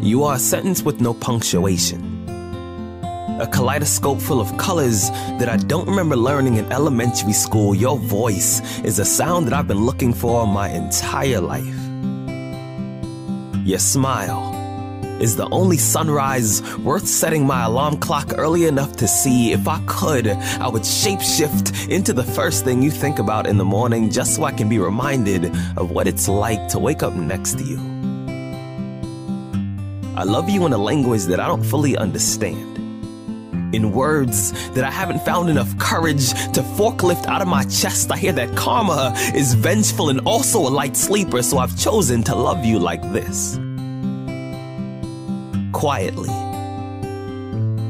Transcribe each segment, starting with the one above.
You are a sentence with no punctuation. A kaleidoscope full of colors that I don't remember learning in elementary school. Your voice is a sound that I've been looking for my entire life. Your smile is the only sunrise worth setting my alarm clock early enough to see. If I could, I would shapeshift into the first thing you think about in the morning just so I can be reminded of what it's like to wake up next to you. I love you in a language that I don't fully understand in words that I haven't found enough courage to forklift out of my chest. I hear that karma is vengeful and also a light sleeper, so I've chosen to love you like this. Quietly.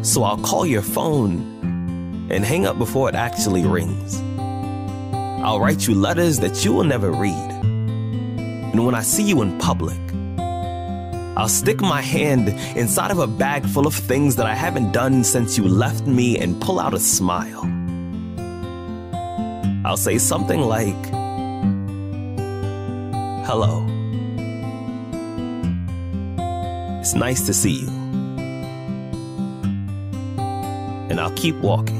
So I'll call your phone and hang up before it actually rings. I'll write you letters that you will never read. And when I see you in public, I'll stick my hand inside of a bag full of things that I haven't done since you left me and pull out a smile. I'll say something like, Hello. It's nice to see you. And I'll keep walking.